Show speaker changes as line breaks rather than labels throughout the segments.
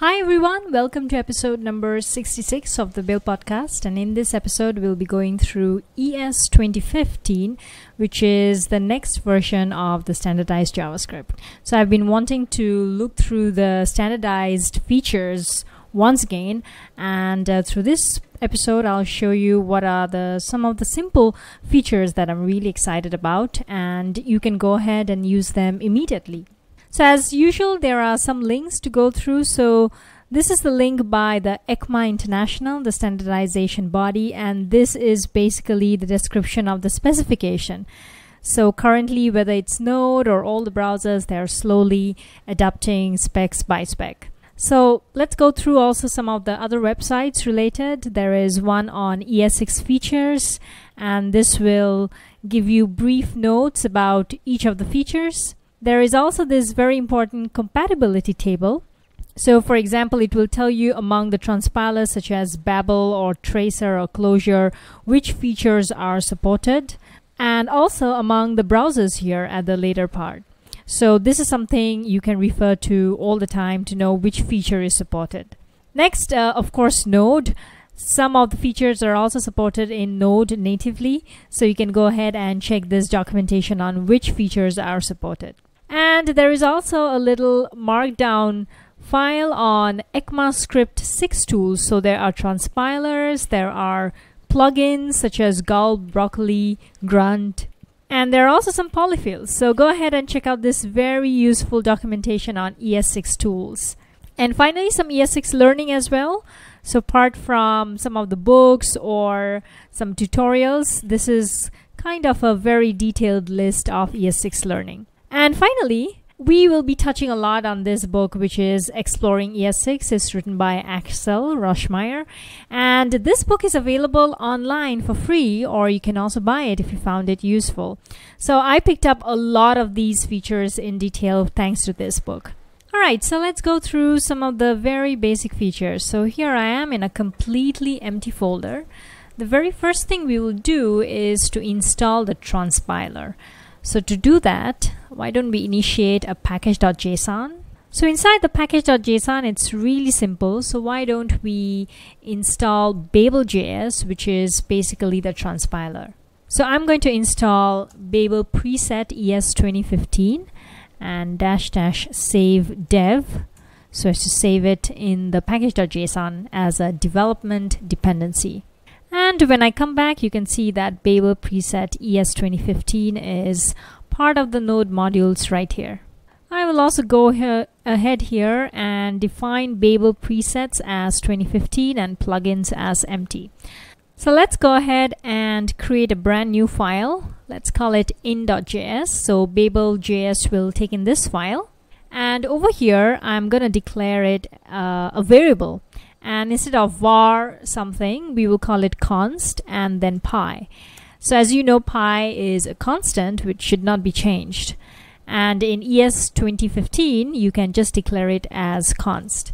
Hi everyone, welcome to episode number 66 of the Build podcast. And in this episode, we'll be going through ES 2015, which is the next version of the standardized JavaScript. So I've been wanting to look through the standardized features once again, and uh, through this episode, I'll show you what are the some of the simple features that I'm really excited about, and you can go ahead and use them immediately. So as usual, there are some links to go through. So this is the link by the ECMA International, the standardization body, and this is basically the description of the specification. So currently, whether it's Node or all the browsers, they're slowly adapting specs by spec. So let's go through also some of the other websites related. There is one on ES6 features, and this will give you brief notes about each of the features. There is also this very important compatibility table. So for example, it will tell you among the transpilers such as Babel or Traceur or Closure, which features are supported and also among the browsers here at the later part. So this is something you can refer to all the time to know which feature is supported. Next, uh, of course, Node. Some of the features are also supported in Node natively, so you can go ahead and check this documentation on which features are supported. And there is also a little markdown file on ECMAScript 6 tools. So there are transpilers, there are plugins such as Gulp, Broccoli, Grunt, and there are also some polyfills. So go ahead and check out this very useful documentation on ES6 tools. And finally, some ES6 learning as well. So apart from some of the books or some tutorials, this is kind of a very detailed list of ES6 learning. And finally, we will be touching a lot on this book, which is Exploring ES6. It's written by Axel Rauschmayer. And this book is available online for free, or you can also buy it if you found it useful. So I picked up a lot of these features in detail thanks to this book. Alright, so let's go through some of the very basic features. So here I am in a completely empty folder. The very first thing we will do is to install the transpiler. So to do that, why don't we initiate a package.json? So inside the package.json, it's really simple. So why don't we install Babel.js, which is basically the transpiler. So I'm going to install Babel preset ES 2015 and dash dash save dev so as to save it in the package.json as a development dependency. And when I come back, you can see that Babel preset ES 2015 is part of the node modules right here. I will also go here, ahead here and define Babel presets as 2015 and plugins as empty. So let's go ahead and create a brand new file. Let's call it in.js. So Babel.js will take in this file. And over here, I'm going to declare it uh, a variable and instead of var something we will call it const and then pi so as you know pi is a constant which should not be changed. And in ES 2015 you can just declare it as const.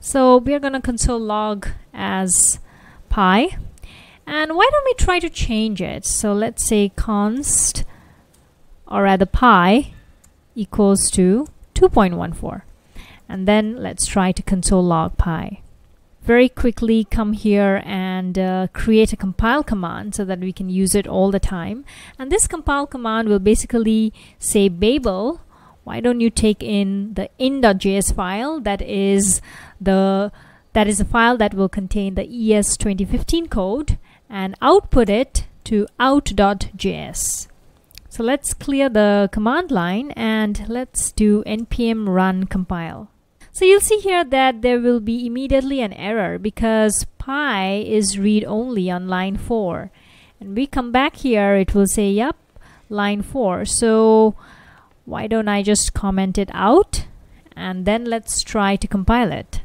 So we are going to console log as pi. And why don't we try to change it? So let's say const or rather pi equals to 2.14 and then let's try to console log pi very quickly come here and uh, create a compile command so that we can use it all the time. And this compile command will basically say Babel, why don't you take in the in.js file that is the that is a file that will contain the ES 2015 code and output it to out.js. So let's clear the command line and let's do npm run compile. So you'll see here that there will be immediately an error because pi is read only on line 4. And we come back here, it will say, yep, line 4. So why don't I just comment it out? And then let's try to compile it.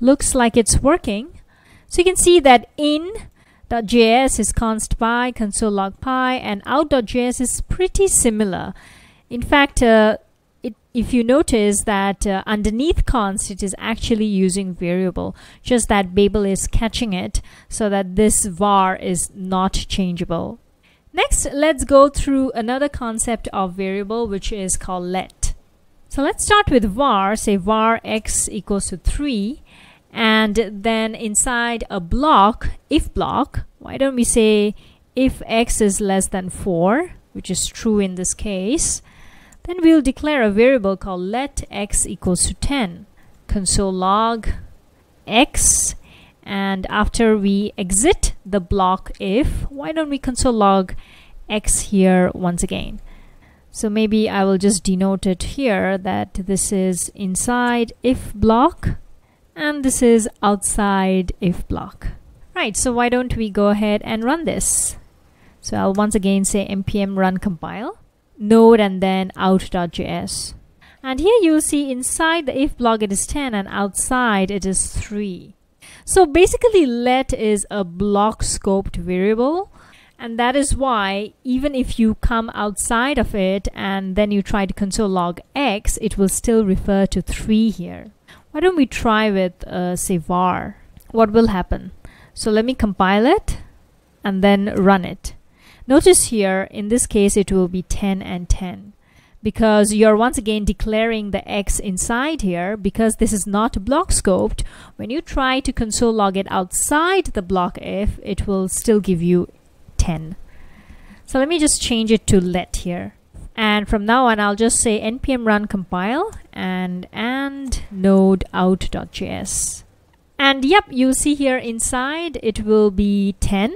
Looks like it's working. So you can see that in.js is const pi, console log pi, and out.js is pretty similar. In fact, uh, if you notice that uh, underneath const it is actually using variable. Just that Babel is catching it so that this var is not changeable. Next let's go through another concept of variable which is called let. So let's start with var, say var x equals to 3 and then inside a block, if block, why don't we say if x is less than 4, which is true in this case, then we'll declare a variable called let x equals to 10. Console log x and after we exit the block if, why don't we console log x here once again. So maybe I will just denote it here that this is inside if block and this is outside if block. Right, so why don't we go ahead and run this? So I'll once again say npm run compile node and then out.js. And here you'll see inside the if block it is 10 and outside it is 3. So basically let is a block scoped variable and that is why even if you come outside of it and then you try to console log x it will still refer to 3 here. Why don't we try with uh, say var? What will happen? So let me compile it and then run it. Notice here, in this case, it will be 10 and 10 because you're once again declaring the x inside here because this is not block scoped. When you try to console log it outside the block if, it will still give you 10. So let me just change it to let here. And from now on, I'll just say npm run compile and and node out.js. And yep, you'll see here inside it will be 10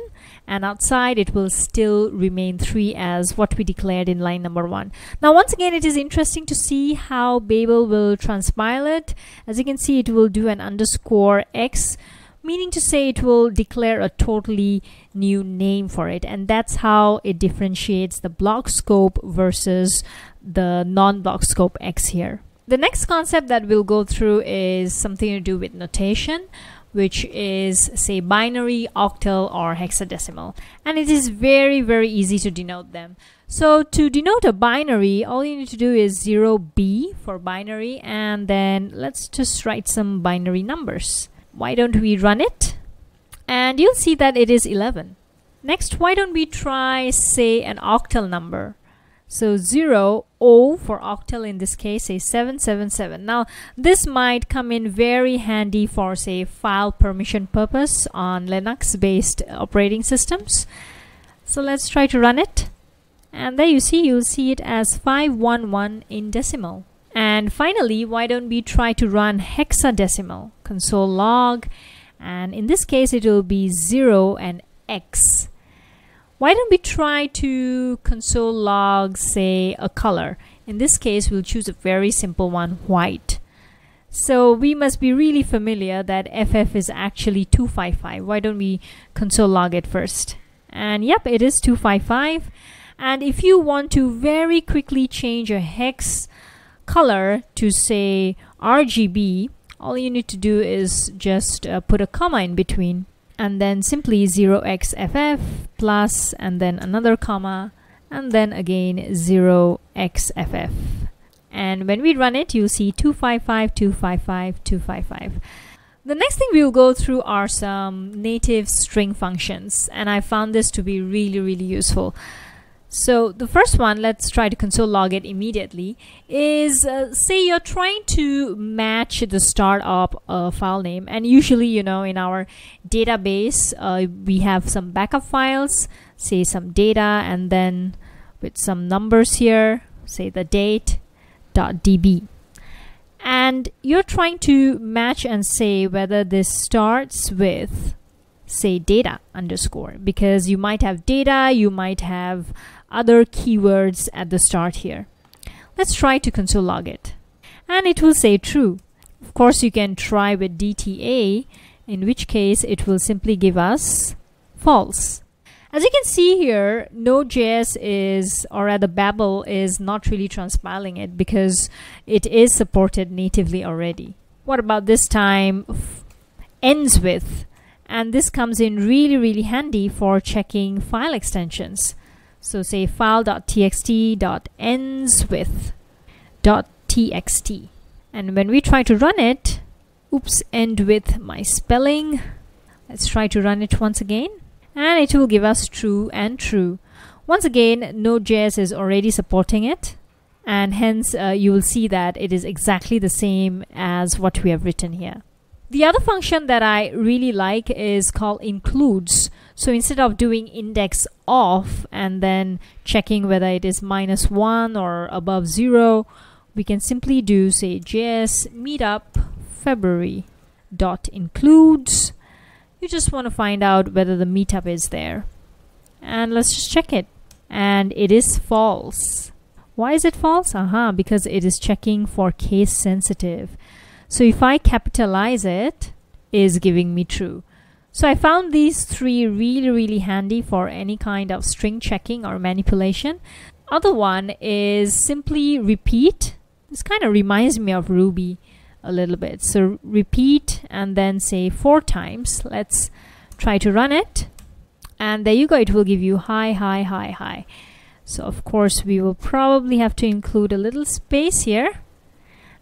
and outside it will still remain 3 as what we declared in line number 1. Now once again it is interesting to see how Babel will transpile it. As you can see it will do an underscore x meaning to say it will declare a totally new name for it and that's how it differentiates the block scope versus the non-block scope x here. The next concept that we'll go through is something to do with notation which is say binary, octal or hexadecimal and it is very very easy to denote them. So to denote a binary all you need to do is 0b for binary and then let's just write some binary numbers. Why don't we run it? And you'll see that it is 11. Next why don't we try say an octal number. So 0, O for octal in this case is 777. Now this might come in very handy for say file permission purpose on Linux based operating systems. So let's try to run it. And there you see, you'll see it as 511 in decimal. And finally, why don't we try to run hexadecimal? Console log. And in this case, it will be 0 and X why don't we try to console log say a color? In this case we'll choose a very simple one white. So we must be really familiar that FF is actually 255 why don't we console log it first? And yep it is 255 and if you want to very quickly change a hex color to say RGB all you need to do is just uh, put a comma in between and then simply 0xff plus and then another comma and then again 0xff and when we run it you'll see 255 255 255 the next thing we'll go through are some native string functions and I found this to be really really useful so the first one, let's try to console log it immediately, is uh, say you're trying to match the startup uh, file name. And usually, you know, in our database, uh, we have some backup files, say some data, and then with some numbers here, say the date .db. And you're trying to match and say whether this starts with say data underscore because you might have data, you might have other keywords at the start here. Let's try to console log it. And it will say true. Of course, you can try with DTA, in which case it will simply give us false. As you can see here, Node.js is, or rather Babel is not really transpiling it because it is supported natively already. What about this time ends with? And this comes in really, really handy for checking file extensions. So say file.txt ends with txt. And when we try to run it, oops, end with my spelling. Let's try to run it once again. And it will give us true and true. Once again, Node.js is already supporting it. and hence uh, you will see that it is exactly the same as what we have written here. The other function that I really like is called includes. So instead of doing index of and then checking whether it is minus 1 or above 0, we can simply do say js meetup february dot includes. You just want to find out whether the meetup is there. And let's just check it. And it is false. Why is it false? Aha because it is checking for case sensitive so if i capitalize it is giving me true. So i found these three really really handy for any kind of string checking or manipulation. Other one is simply repeat. This kind of reminds me of ruby a little bit. So repeat and then say four times. Let's try to run it. And there you go. It will give you high high high high. So of course we will probably have to include a little space here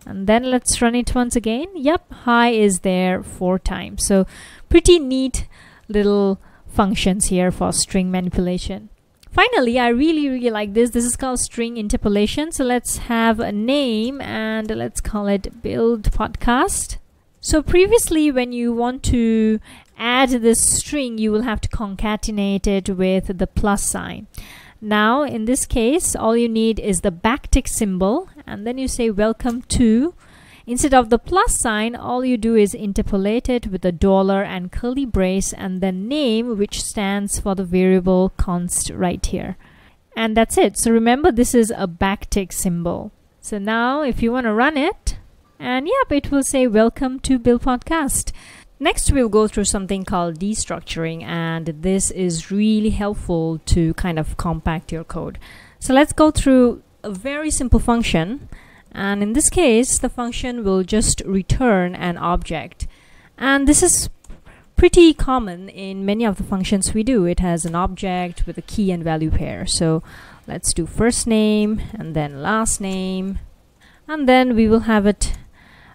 and then let's run it once again. Yep high is there four times. So pretty neat little functions here for string manipulation. Finally i really really like this. This is called string interpolation. So let's have a name and let's call it build podcast. So previously when you want to add this string, you will have to concatenate it with the plus sign. Now, in this case, all you need is the backtick symbol, and then you say welcome to. Instead of the plus sign, all you do is interpolate it with a dollar and curly brace and the name, which stands for the variable const right here. And that's it. So remember, this is a backtick symbol. So now, if you want to run it, and yep, it will say welcome to Build Podcast. Next, we'll go through something called destructuring, and this is really helpful to kind of compact your code. So let's go through a very simple function, and in this case, the function will just return an object. And this is pretty common in many of the functions we do. It has an object with a key and value pair. So let's do first name and then last name, and then we will have it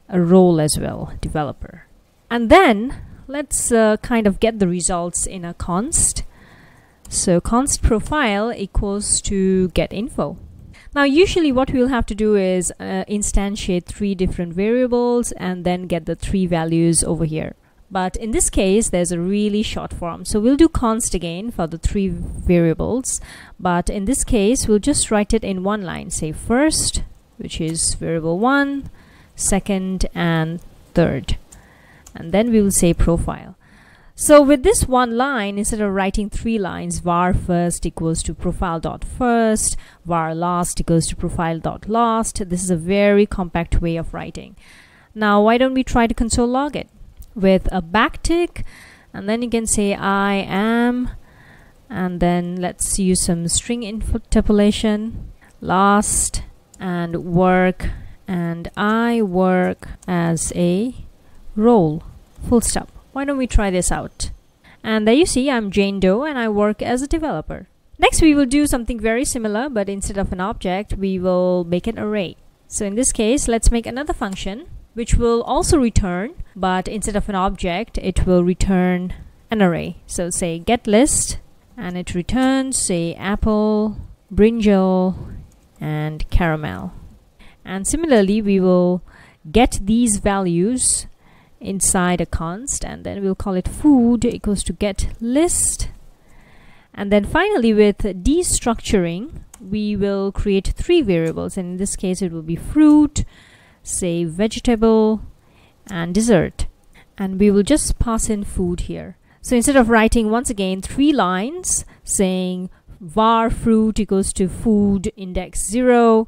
a role as well, developer. And then let's uh, kind of get the results in a const. So const profile equals to get info. Now usually what we'll have to do is uh, instantiate three different variables and then get the three values over here. But in this case, there's a really short form. So we'll do const again for the three variables. But in this case, we'll just write it in one line. Say first, which is variable one, second, and third and then we will say profile. So with this one line instead of writing three lines var first equals to profile dot first var last equals to profile dot last this is a very compact way of writing. Now why don't we try to console log it? With a backtick and then you can say I am and then let's use some string interpolation last and work and I work as a role full stop. Why don't we try this out? And there you see I'm Jane Doe and I work as a developer. Next we will do something very similar but instead of an object we will make an array. So in this case let's make another function which will also return but instead of an object it will return an array. So say get list and it returns say apple brinjal and caramel. And similarly we will get these values inside a const and then we'll call it food equals to get list. And then finally with destructuring we will create three variables and in this case it will be fruit say vegetable and dessert. And we will just pass in food here. So instead of writing once again three lines saying var fruit equals to food index 0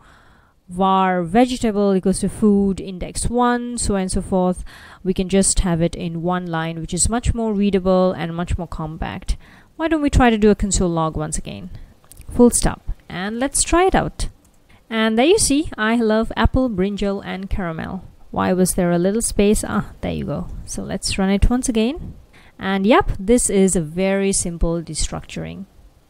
var vegetable equals to food index 1 so and so forth. We can just have it in one line which is much more readable and much more compact. Why don't we try to do a console log once again? Full stop. And let's try it out. And there you see I love apple brinjal and caramel. Why was there a little space? Ah there you go. So let's run it once again. And yep this is a very simple destructuring.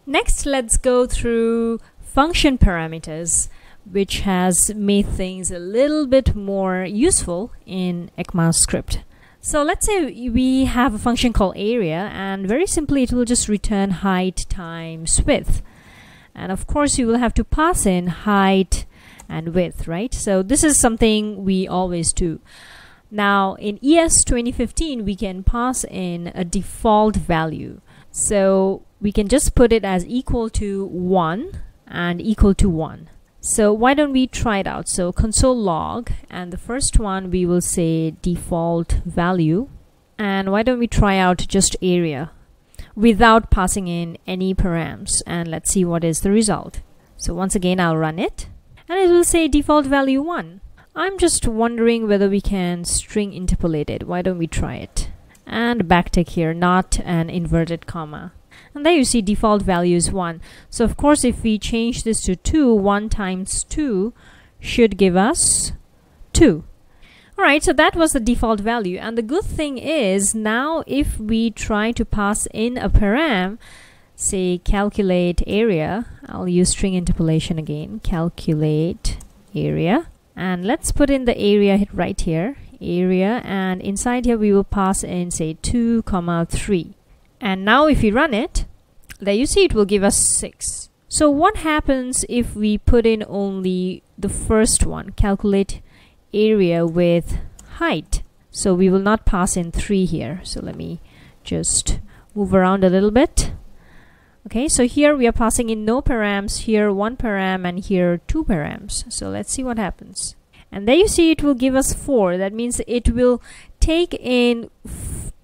Next let's go through function parameters which has made things a little bit more useful in ECMAScript. So let's say we have a function called area and very simply it will just return height times width. And of course you will have to pass in height and width, right? So this is something we always do. Now in ES 2015, we can pass in a default value. So we can just put it as equal to 1 and equal to 1. So why don't we try it out? So console log and the first one we will say default value and why don't we try out just area without passing in any params and let's see what is the result. So once again I'll run it and it will say default value 1. I'm just wondering whether we can string interpolate it. Why don't we try it? And backtick here, not an inverted comma. And there you see default value is 1. So of course if we change this to 2, 1 times 2 should give us 2. Alright, so that was the default value. And the good thing is now if we try to pass in a param, say calculate area, I'll use string interpolation again, calculate area. And let's put in the area right here, area, and inside here we will pass in say 2 comma 3. And now if we run it, there you see it will give us 6. So what happens if we put in only the first one, calculate area with height. So we will not pass in 3 here. So let me just move around a little bit. Okay, so here we are passing in no params, here one param and here two params. So let's see what happens. And there you see it will give us 4. That means it will take in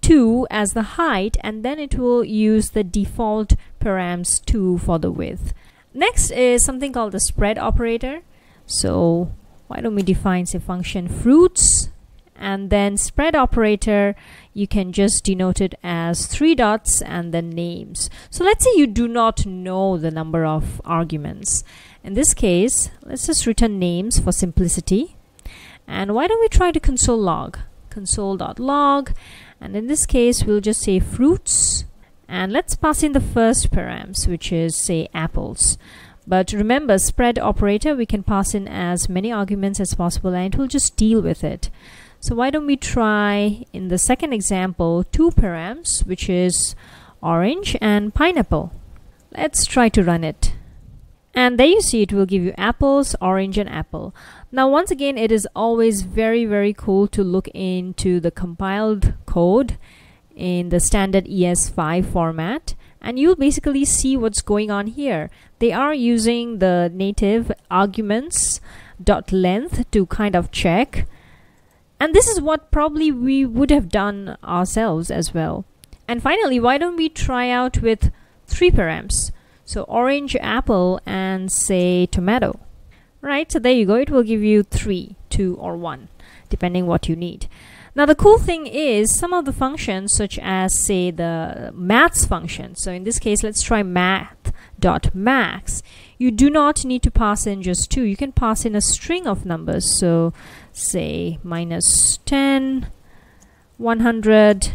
2 as the height and then it will use the default params 2 for the width. Next is something called the spread operator. So why don't we define say function fruits? And then spread operator you can just denote it as three dots and then names. So let's say you do not know the number of arguments. In this case let's just return names for simplicity. And why don't we try to console log? Console.log and in this case we'll just say fruits and let's pass in the first params which is say apples but remember, spread operator, we can pass in as many arguments as possible and it will just deal with it. So why don't we try in the second example two params, which is orange and pineapple. Let's try to run it. And there you see it will give you apples, orange and apple. Now once again it is always very very cool to look into the compiled code in the standard ES5 format and you'll basically see what's going on here. They are using the native arguments dot length to kind of check and this is what probably we would have done ourselves as well. And finally, why don't we try out with three params? So orange, apple, and say tomato. Right, so there you go. It will give you three, two, or one, depending what you need. Now the cool thing is some of the functions such as say the maths function. So in this case, let's try math dot max. You do not need to pass in just two. You can pass in a string of numbers. So say minus 10, 100,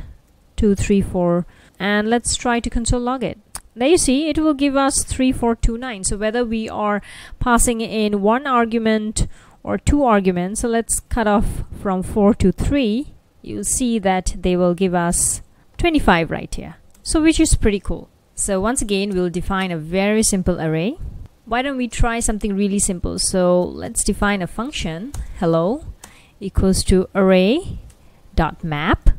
2, 3, 4. And let's try to console log it. There you see, it will give us 3429. So whether we are passing in one argument or two arguments so let's cut off from 4 to 3 you'll see that they will give us 25 right here. So which is pretty cool. So once again we'll define a very simple array. Why don't we try something really simple? So let's define a function hello equals to array dot map.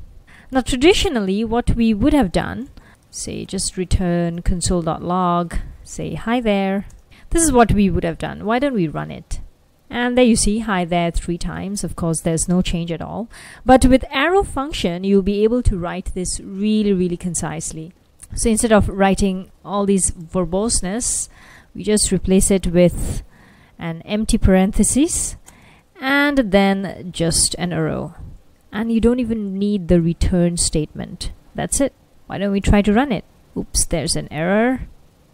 Now traditionally what we would have done say just return console.log say hi there. This is what we would have done. Why don't we run it? And there you see hi there three times. Of course there's no change at all. But with arrow function you'll be able to write this really really concisely. So instead of writing all these verboseness we just replace it with an empty parenthesis and then just an arrow. And you don't even need the return statement. That's it why don't we try to run it oops there's an error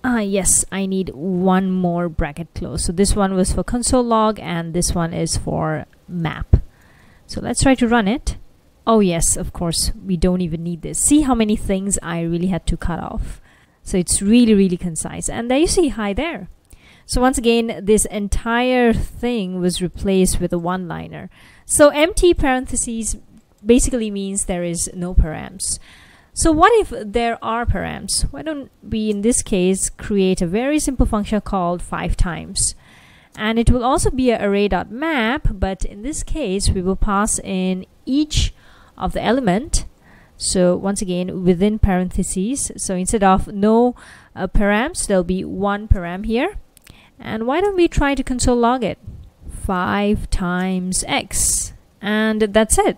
Ah, yes, I need one more bracket close. So this one was for console log and this one is for map. So let's try to run it. Oh yes, of course, we don't even need this. See how many things I really had to cut off. So it's really, really concise. And there you see, hi there. So once again, this entire thing was replaced with a one-liner. So empty parentheses basically means there is no params. So what if there are params? Why don't we in this case create a very simple function called 5 times? And it will also be a array.map but in this case we will pass in each of the element. So once again within parentheses. So instead of no uh, params there'll be one param here. And why don't we try to console log it? 5 times x. And that's it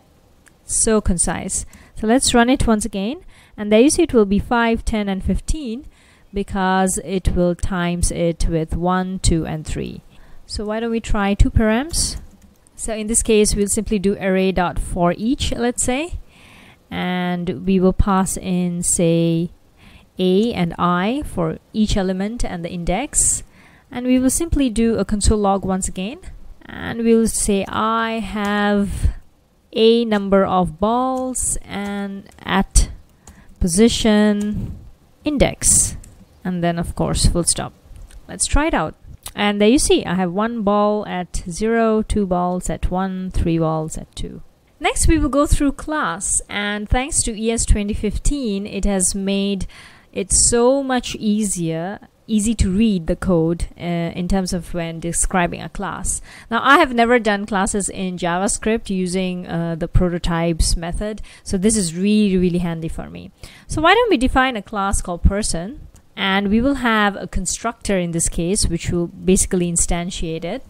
so concise. So let's run it once again. And there you see it will be 5 10 and 15 because it will times it with 1 2 and 3 so why don't we try two params? So in this case we'll simply do array dot for each let's say. And we will pass in say a and i for each element and the index. And we will simply do a console log once again. And we'll say I have a number of balls and at position index. And then of course full stop. Let's try it out. And there you see I have one ball at 0 two balls at 1 three balls at 2 next we will go through class. And thanks to ES 2015 it has made it so much easier easy to read the code uh, in terms of when describing a class. Now, I have never done classes in JavaScript using uh, the prototypes method, so this is really, really handy for me. So why don't we define a class called person, and we will have a constructor in this case, which will basically instantiate it,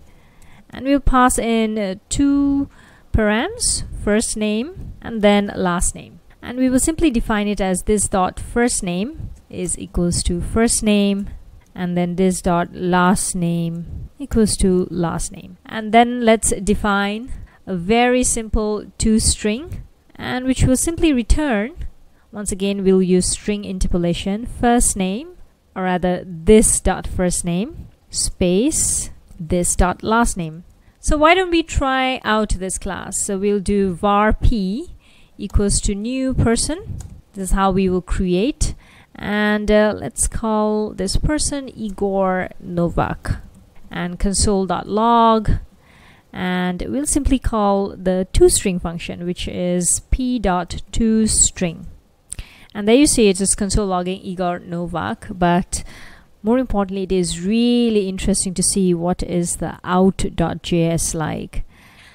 and we'll pass in uh, two params, first name and then last name. And we will simply define it as this dot first name is equals to first name and then this dot last name equals to last name. And then let's define a very simple toString and which will simply return once again we'll use string interpolation first name or rather this dot first name space this dot last name. So why don't we try out this class? So we'll do var p equals to new person. This is how we will create and uh, let's call this person Igor Novak. And console.log and we'll simply call the toString function which is p.toString and there you see it's console logging Igor Novak but more importantly it is really interesting to see what is the out.js like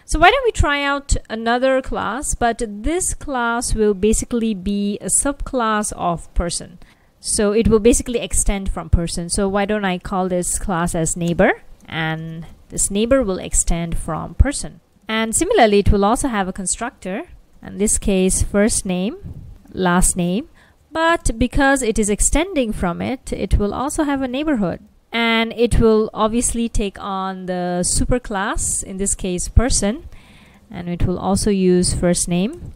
so why don't we try out another class but this class will basically be a subclass of person. So it will basically extend from person. So why don't I call this class as neighbor and this neighbor will extend from person. And similarly it will also have a constructor in this case first name last name. But because it is extending from it it will also have a neighborhood and it will obviously take on the superclass in this case person and it will also use first name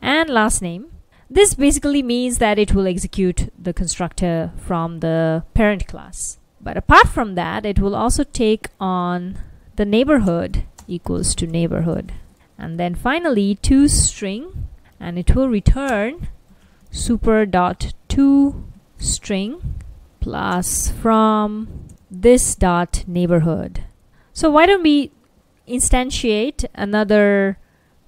and last name this basically means that it will execute the constructor from the parent class. But apart from that, it will also take on the neighborhood equals to neighborhood. And then finally toString and it will return super dot to string plus from this dot neighborhood. So why don't we instantiate another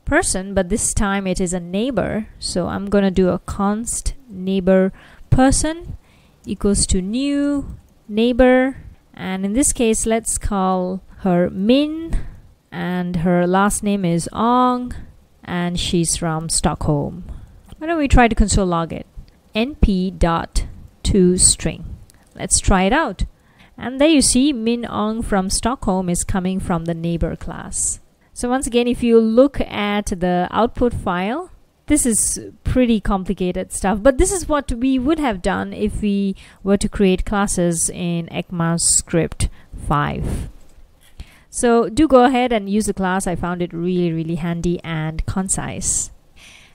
person but this time it is a neighbor. So I'm gonna do a const neighbor person equals to new neighbor. And in this case let's call her Min and her last name is Ong and she's from Stockholm. Why don't we try to console log it? Np dot to string let's try it out and there you see Min Ong from Stockholm is coming from the neighbor class so once again, if you look at the output file, this is pretty complicated stuff, but this is what we would have done if we were to create classes in ECMAScript 5. So do go ahead and use the class. I found it really, really handy and concise.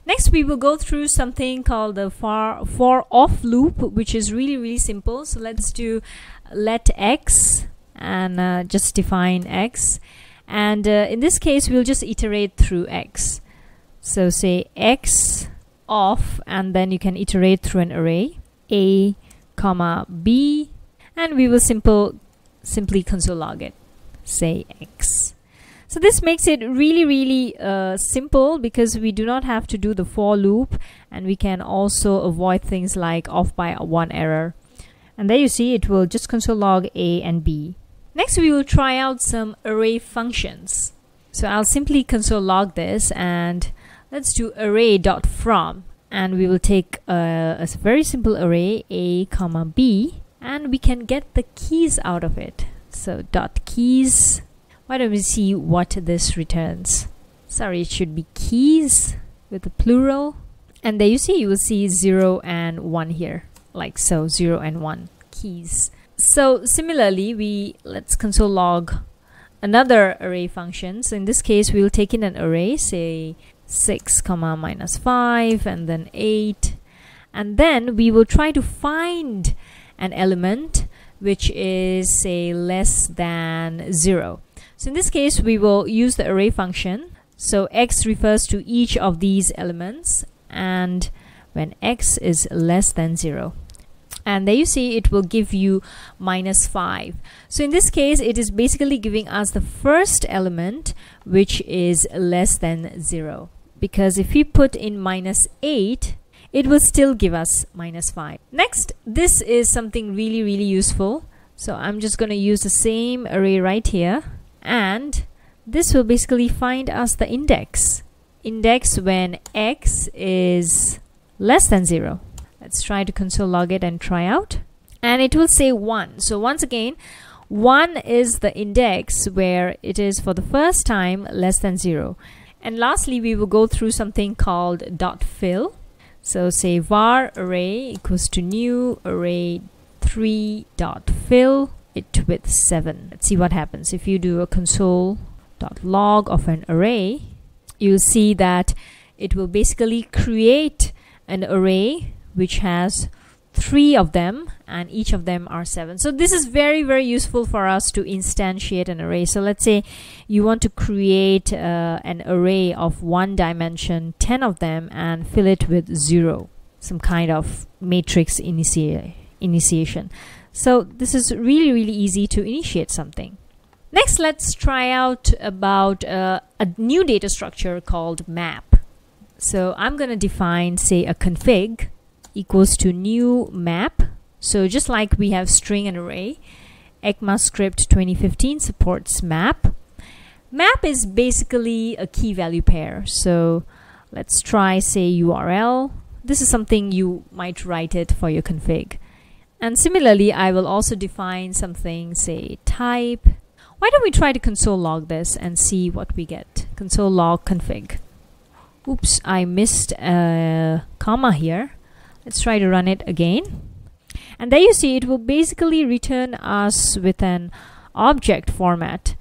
Next, we will go through something called the for, for off loop, which is really, really simple. So let's do let x and uh, just define x. And uh, in this case we'll just iterate through x. So say x off and then you can iterate through an array a comma b and we will simple simply console log it. Say x so this makes it really really uh, simple because we do not have to do the for loop and we can also avoid things like off by one error and there you see it will just console log a and b Next, we will try out some array functions. So I'll simply console log this and let's do array dot from and we will take a, a very simple array a comma b and we can get the keys out of it. So dot keys. Why don't we see what this returns? Sorry, it should be keys with the plural. And there you see, you will see 0 and 1 here, like so, 0 and 1 keys. So similarly, we let's console log another array function. So in this case, we will take in an array, say 6 comma minus 5 and then 8 and then we will try to find an element which is say less than 0 so in this case we will use the array function. So x refers to each of these elements and when x is less than 0 and there you see it will give you minus 5 so in this case it is basically giving us the first element which is less than 0 because if we put in minus 8 it will still give us minus 5 next this is something really really useful. So I'm just going to use the same array right here and this will basically find us the index index when x is less than 0 Let's try to console log it and try out. And it will say 1. So once again, 1 is the index where it is for the first time less than 0. And lastly, we will go through something called dot fill. So say var array equals to new array 3 dot fill it with 7. Let's see what happens. If you do a console dot log of an array, you'll see that it will basically create an array which has three of them and each of them are seven so this is very very useful for us to instantiate an array so let's say you want to create uh, an array of one dimension 10 of them and fill it with zero some kind of matrix initia initiation so this is really really easy to initiate something next let's try out about uh, a new data structure called map so I'm going to define say a config equals to new map. So just like we have string and array, ECMAScript 2015 supports map. Map is basically a key value pair. So let's try say URL. This is something you might write it for your config. And similarly, I will also define something, say type. Why don't we try to console log this and see what we get? Console log config. Oops, I missed a comma here. Let's try to run it again. And there you see it will basically return us with an object format.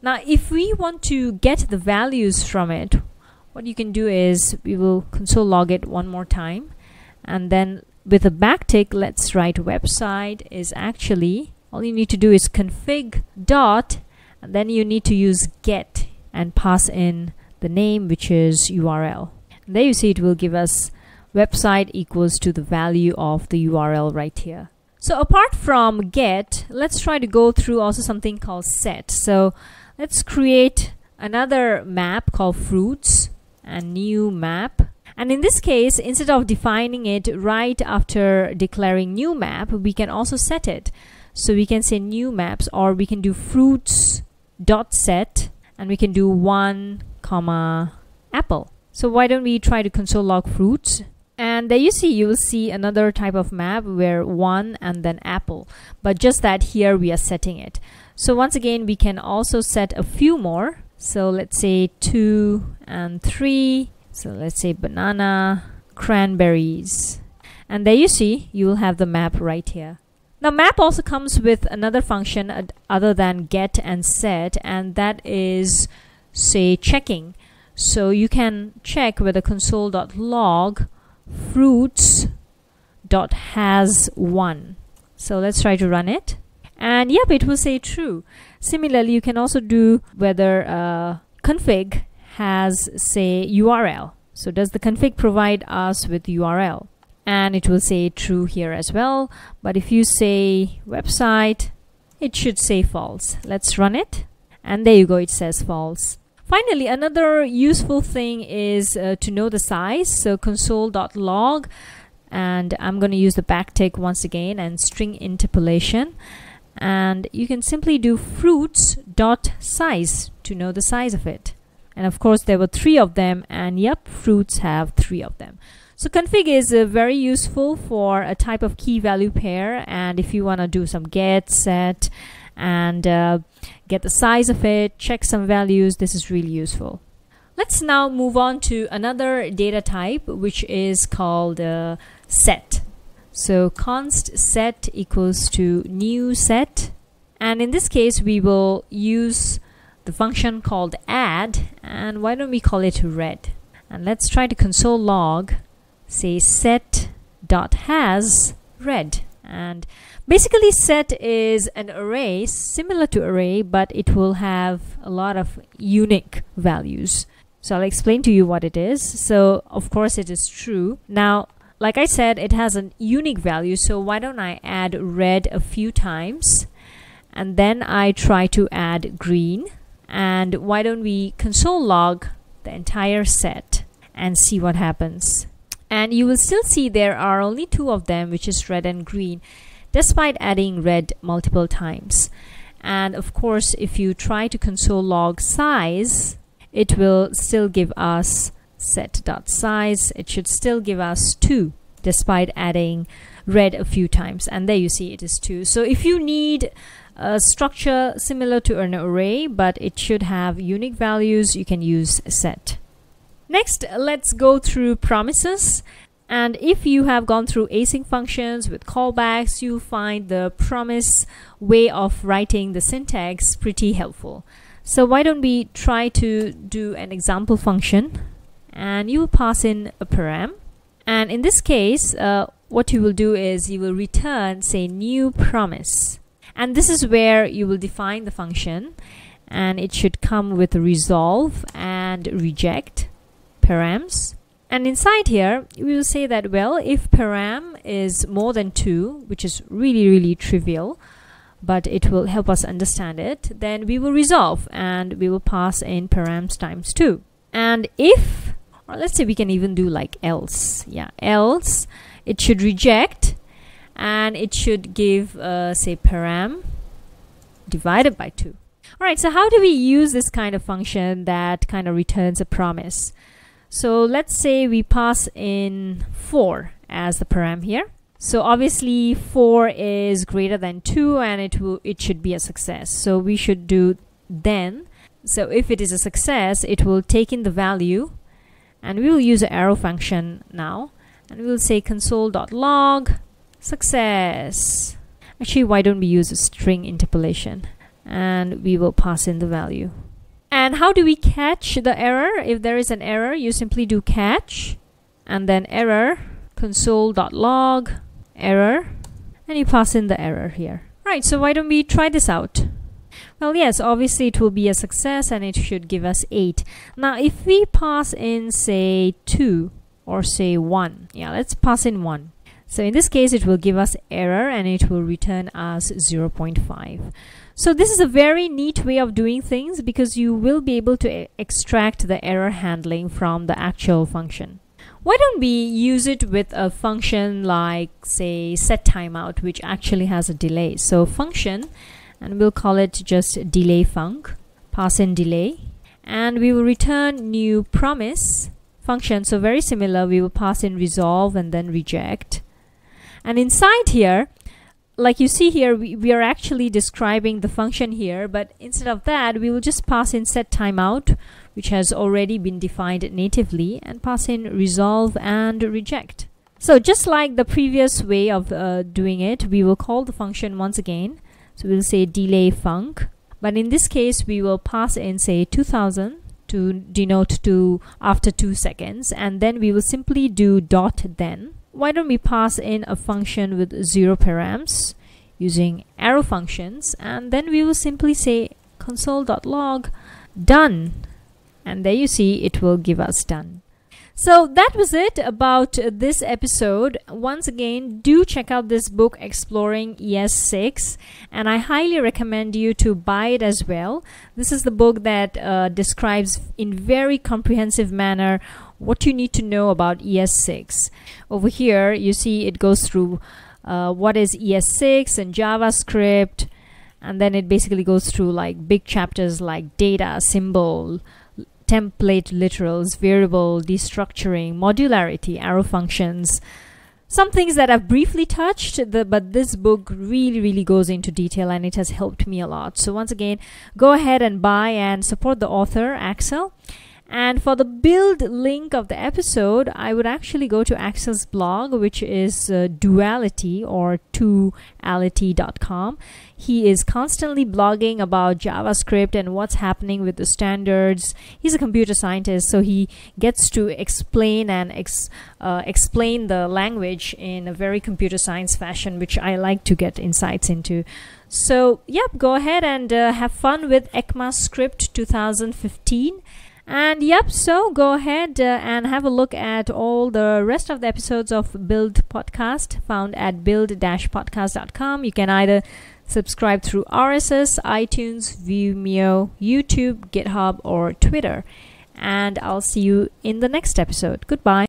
Now if we want to get the values from it, what you can do is we will console log it one more time and then with a backtick let's write website is actually all you need to do is config dot and then you need to use get and pass in the name which is URL. And there you see it will give us website equals to the value of the URL right here. So apart from get, let's try to go through also something called set. So let's create another map called fruits and new map. And in this case, instead of defining it right after declaring new map, we can also set it. So we can say new maps or we can do fruits dot set and we can do one comma apple. So why don't we try to console log fruits? And there you see you will see another type of map where one and then apple. But just that here we are setting it. So once again we can also set a few more. So let's say two and three so let's say banana cranberries. And there you see you will have the map right here. Now map also comes with another function other than get and set and that is say checking. So you can check whether console.log fruits dot has one. So let's try to run it. And yep it will say true. Similarly you can also do whether uh, config has say URL so does the config provide us with URL and it will say true here as well. But if you say website it should say false. Let's run it. And there you go it says false. Finally, another useful thing is uh, to know the size. So console.log and I'm going to use the backtick once again and string interpolation. And you can simply do fruits dot size to know the size of it and of course there were three of them and yep fruits have three of them. So config is uh, very useful for a type of key value pair and if you want to do some get set and uh, get the size of it check some values this is really useful. Let's now move on to another data type which is called uh, set. So const set equals to new set. And in this case we will use the function called add and why don't we call it red? And let's try to console log say set dot has red. And basically set is an array similar to array but it will have a lot of unique values. So I'll explain to you what it is. So of course it is true. Now like I said it has a unique value so why don't I add red a few times and then I try to add green and why don't we console log the entire set and see what happens? And you will still see there are only two of them which is red and green despite adding red multiple times. And of course if you try to console log size it will still give us set.size it should still give us 2 despite adding red a few times. And there you see it is 2 so if you need a structure similar to an array but it should have unique values you can use set. Next let's go through promises. And if you have gone through async functions with callbacks you'll find the promise way of writing the syntax pretty helpful. So why don't we try to do an example function? And you will pass in a param. And in this case uh, what you will do is you will return say new promise and this is where you will define the function and it should come with resolve and reject params. And inside here we will say that well if param is more than 2 which is really really trivial but it will help us understand it then we will resolve and we will pass in params times 2 and if or let's say we can even do like else. Yeah else it should reject and it should give uh, say param divided by 2 all right so how do we use this kind of function that kind of returns a promise? So let's say we pass in 4 as the param here. So obviously 4 is greater than 2 and it will it should be a success. So we should do then. So if it is a success it will take in the value and we will use the arrow function now. And we will say console.log success. Actually why don't we use a string interpolation? And we will pass in the value. And how do we catch the error? If there is an error you simply do catch. And then error console.log error. And you pass in the error here. Right so why don't we try this out? Well, yes, obviously it will be a success and it should give us 8. Now, if we pass in, say, 2 or say 1, yeah, let's pass in 1. So in this case, it will give us error and it will return us 0.5. So this is a very neat way of doing things because you will be able to extract the error handling from the actual function. Why don't we use it with a function like say set timeout which actually has a delay. So function and we'll call it just delay func pass in delay and we will return new promise function so very similar we will pass in resolve and then reject and inside here like you see here we, we are actually describing the function here but instead of that we will just pass in set timeout which has already been defined natively and pass in resolve and reject so just like the previous way of uh, doing it we will call the function once again so we'll say delay func. But in this case, we will pass in say 2000 to denote to after two seconds. And then we will simply do dot then. Why don't we pass in a function with zero params using arrow functions. And then we will simply say console.log done. And there you see it will give us done. So that was it about this episode. Once again, do check out this book, Exploring ES6, and I highly recommend you to buy it as well. This is the book that uh, describes in very comprehensive manner what you need to know about ES6. Over here, you see it goes through uh, what is ES6 and JavaScript, and then it basically goes through like big chapters like data, symbol, template literals, variable, destructuring, modularity, arrow functions. Some things that I've briefly touched, the, but this book really, really goes into detail and it has helped me a lot. So, once again, go ahead and buy and support the author, Axel. And for the build link of the episode, I would actually go to Axel's blog, which is uh, duality or 2ality.com. He is constantly blogging about JavaScript and what's happening with the standards. He's a computer scientist, so he gets to explain and ex- uh, explain the language in a very computer science fashion, which I like to get insights into. So, yep, go ahead and uh, have fun with ECMAScript 2015. And yep, so go ahead uh, and have a look at all the rest of the episodes of Build Podcast found at build-podcast.com. You can either subscribe through RSS, iTunes, Vimeo, YouTube, GitHub, or Twitter. And I'll see you in the next episode. Goodbye.